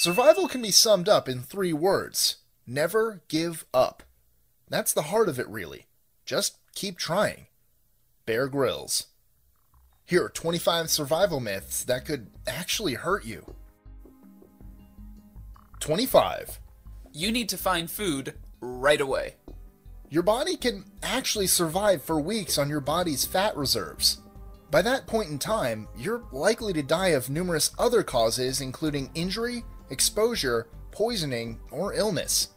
Survival can be summed up in three words never give up. That's the heart of it, really. Just keep trying. Bear Grylls. Here are 25 survival myths that could actually hurt you. 25. You need to find food right away. Your body can actually survive for weeks on your body's fat reserves. By that point in time, you're likely to die of numerous other causes, including injury, exposure, poisoning, or illness.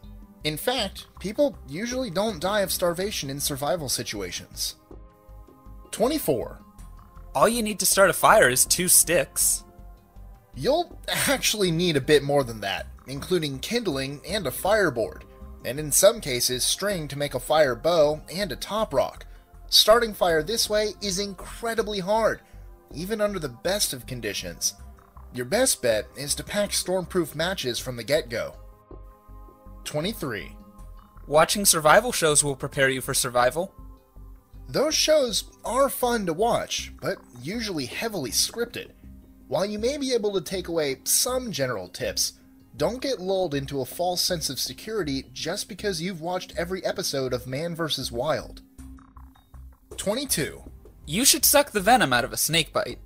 In fact, people usually don't die of starvation in survival situations. 24. All you need to start a fire is two sticks. You'll actually need a bit more than that, including kindling and a fireboard, and in some cases, string to make a fire bow and a top rock. Starting fire this way is incredibly hard, even under the best of conditions. Your best bet is to pack stormproof matches from the get go. 23. Watching survival shows will prepare you for survival. Those shows are fun to watch, but usually heavily scripted. While you may be able to take away some general tips, don't get lulled into a false sense of security just because you've watched every episode of Man vs. Wild. 22. You should suck the venom out of a snake bite.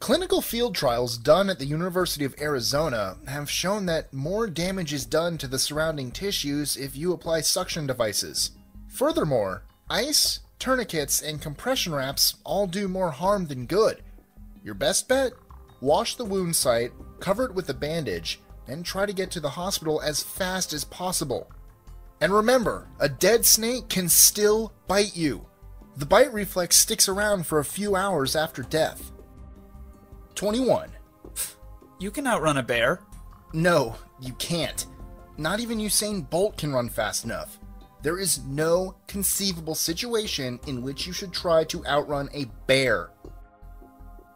Clinical field trials done at the University of Arizona have shown that more damage is done to the surrounding tissues if you apply suction devices. Furthermore, ice, tourniquets, and compression wraps all do more harm than good. Your best bet? Wash the wound site, cover it with a bandage, and try to get to the hospital as fast as possible. And remember, a dead snake can still bite you. The bite reflex sticks around for a few hours after death. 21. You can outrun a bear. No, you can't. Not even Usain Bolt can run fast enough. There is no conceivable situation in which you should try to outrun a bear.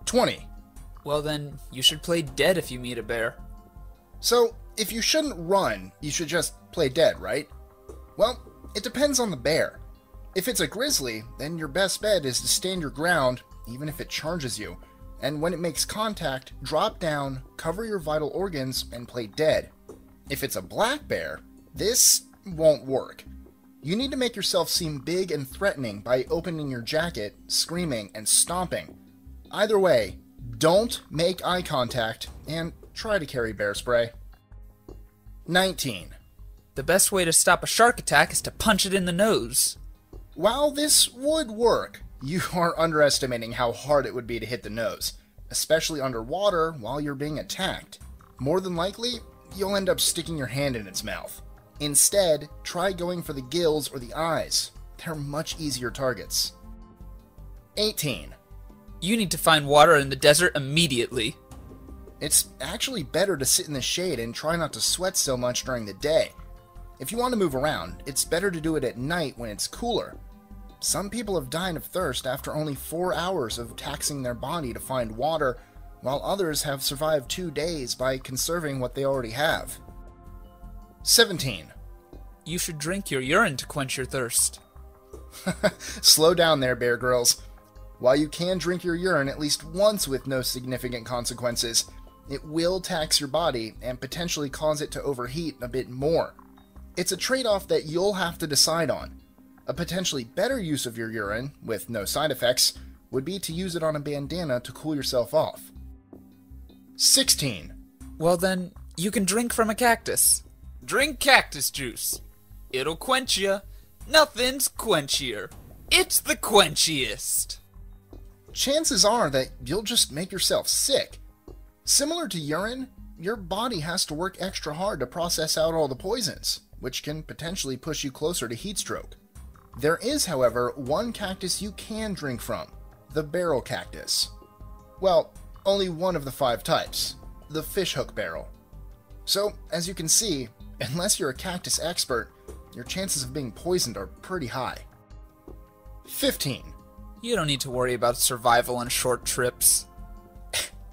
20. Well, then, you should play dead if you meet a bear. So, if you shouldn't run, you should just play dead, right? Well, it depends on the bear. If it's a grizzly, then your best bet is to stand your ground, even if it charges you, and when it makes contact, drop down, cover your vital organs, and play dead. If it's a black bear, this won't work. You need to make yourself seem big and threatening by opening your jacket, screaming, and stomping. Either way, don't make eye contact and try to carry bear spray. 19. The best way to stop a shark attack is to punch it in the nose. While this would work, you are underestimating how hard it would be to hit the nose, especially underwater while you're being attacked. More than likely, you'll end up sticking your hand in its mouth. Instead, try going for the gills or the eyes. They're much easier targets. 18. You need to find water in the desert immediately. It's actually better to sit in the shade and try not to sweat so much during the day. If you want to move around, it's better to do it at night when it's cooler. Some people have died of thirst after only four hours of taxing their body to find water, while others have survived two days by conserving what they already have. 17. You should drink your urine to quench your thirst. Slow down there, Bear Grylls. While you can drink your urine at least once with no significant consequences, it will tax your body and potentially cause it to overheat a bit more. It's a trade off that you'll have to decide on. A potentially better use of your urine, with no side effects, would be to use it on a bandana to cool yourself off. 16. Well, then, you can drink from a cactus. Drink cactus juice. It'll quench you. Nothing's quenchier. It's the quenchiest. Chances are that you'll just make yourself sick. Similar to urine, your body has to work extra hard to process out all the poisons, which can potentially push you closer to heat stroke. There is, however, one cactus you can drink from the barrel cactus. Well, only one of the five types the fishhook barrel. So, as you can see, unless you're a cactus expert, your chances of being poisoned are pretty high. 15. You don't need to worry about survival on short trips.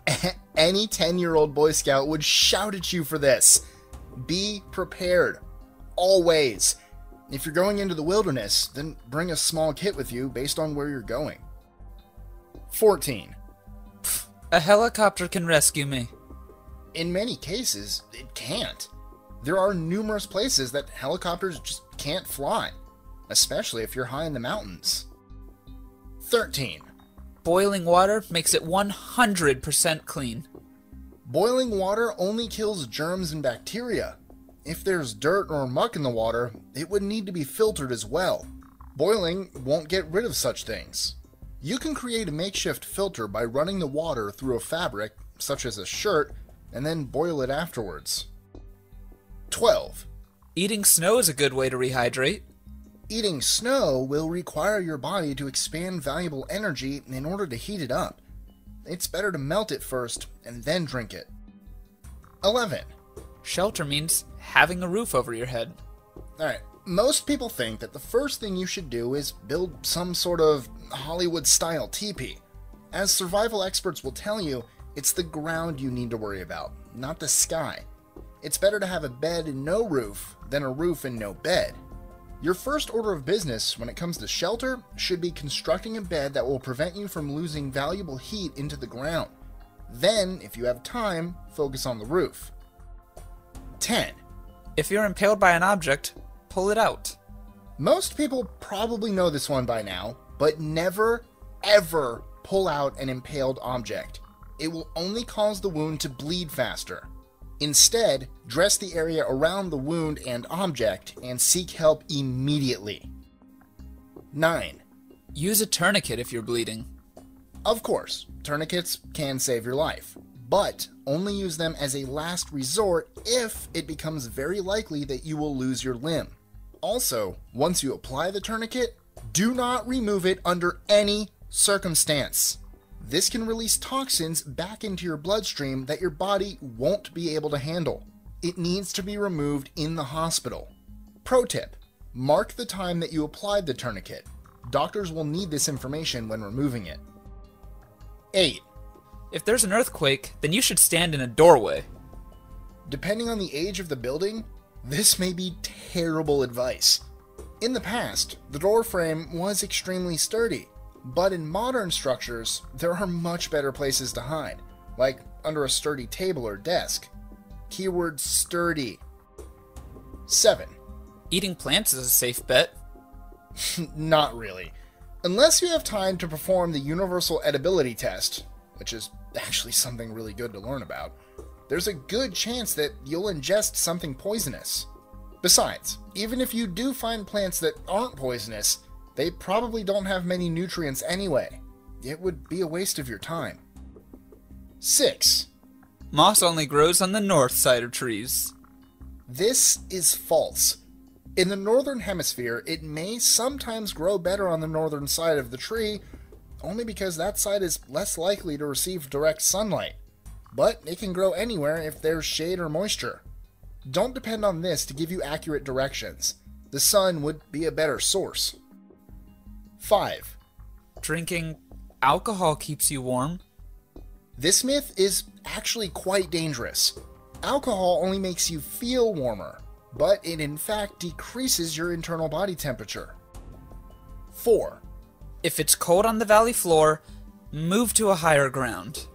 Any 10 year old Boy Scout would shout at you for this. Be prepared. Always. If you're going into the wilderness, then bring a small kit with you based on where you're going. 14. A helicopter can rescue me. in many cases, it can't. There are numerous places that helicopters just can't fly, especially if you're high in the mountains. 13. Boiling water makes it 100% clean. Boiling water only kills germs and bacteria. If there's dirt or muck in the water, it would need to be filtered as well. Boiling won't get rid of such things. You can create a makeshift filter by running the water through a fabric, such as a shirt, and then boil it afterwards. 12. Eating snow is a good way to rehydrate. Eating snow will require your body to expand valuable energy in order to heat it up. It's better to melt it first and then drink it. 11. Shelter means having a roof over your head. Alright, most people think that the first thing you should do is build some sort of Hollywood style teepee. As survival experts will tell you, it's the ground you need to worry about, not the sky. It's better to have a bed and no roof than a roof and no bed. Your first order of business when it comes to shelter should be constructing a bed that will prevent you from losing valuable heat into the ground. Then, if you have time, focus on the roof. 10. If you're impaled by an object, pull it out. Most people probably know this one by now, but never, ever pull out an impaled object. It will only cause the wound to bleed faster. Instead, dress the area around the wound and object and seek help immediately. 9. Use a tourniquet if you're bleeding. Of course, tourniquets can save your life, but only use them as a last resort if it becomes very likely that you will lose your limb. Also, once you apply the tourniquet, do not remove it under any circumstance. This can release toxins back into your bloodstream that your body won't be able to handle. It needs to be removed in the hospital. Pro tip mark the time that you applied the tourniquet. Doctors will need this information when removing it. 8. If there's an earthquake, then you should stand in a doorway. Depending on the age of the building, this may be terrible advice. In the past, the door frame was extremely sturdy, but in modern structures, there are much better places to hide, like under a sturdy table or desk. Keyword sturdy. 7. Eating plants is a safe bet. Not really. Unless you have time to perform the universal edibility test, which is actually something really good to learn about, there's a good chance that you'll ingest something poisonous. Besides, even if you do find plants that aren't poisonous, they probably don't have many nutrients anyway. It would be a waste of your time. 6. Moss only grows on the north side of trees. This is false. In the northern hemisphere, it may sometimes grow better on the northern side of the tree, only because that side is less likely to receive direct sunlight. But it can grow anywhere if there's shade or moisture. Don't depend on this to give you accurate directions. The sun would be a better source. 5. Drinking alcohol keeps you warm. This myth is actually quite dangerous. Alcohol only makes you feel warmer, but it in fact decreases your internal body temperature. 4. If it's cold on the valley floor, move to a higher ground.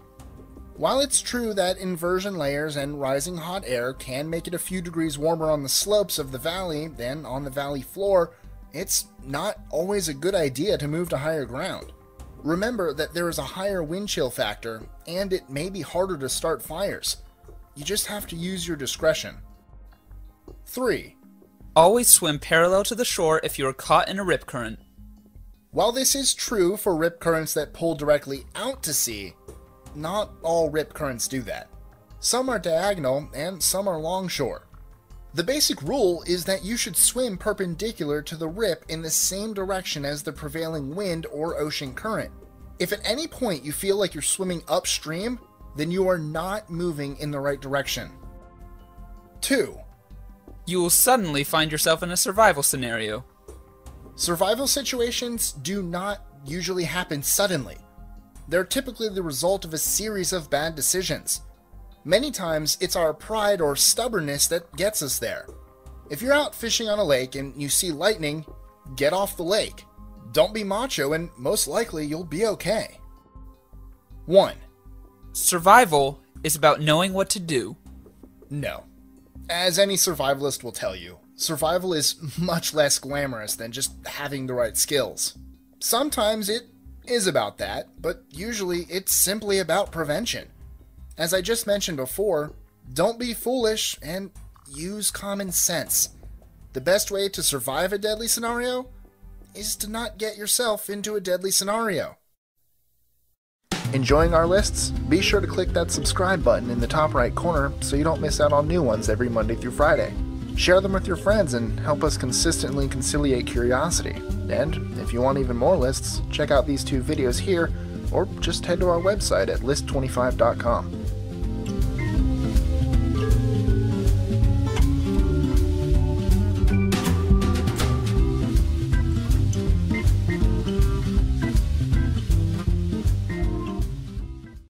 While it's true that inversion layers and rising hot air can make it a few degrees warmer on the slopes of the valley than on the valley floor, it's not always a good idea to move to higher ground. Remember that there is a higher wind chill factor, and it may be harder to start fires. You just have to use your discretion. 3. Always swim parallel to the shore if you are caught in a rip current. While this is true for rip currents that pull directly out to sea, not all rip currents do that. Some are diagonal and some are longshore. The basic rule is that you should swim perpendicular to the rip in the same direction as the prevailing wind or ocean current. If at any point you feel like you're swimming upstream, then you are not moving in the right direction. 2. You will suddenly find yourself in a survival scenario. Survival situations do not usually happen suddenly. They're typically the result of a series of bad decisions. Many times, it's our pride or stubbornness that gets us there. If you're out fishing on a lake and you see lightning, get off the lake. Don't be macho, and most likely you'll be okay. 1. Survival is about knowing what to do. No. As any survivalist will tell you, survival is much less glamorous than just having the right skills. Sometimes it is about that, but usually it's simply about prevention. As I just mentioned before, don't be foolish and use common sense. The best way to survive a deadly scenario is to not get yourself into a deadly scenario. Enjoying our lists? Be sure to click that subscribe button in the top right corner so you don't miss out on new ones every Monday through Friday. Share them with your friends and help us consistently conciliate curiosity. And if you want even more lists, check out these two videos here or just head to our website at list25.com.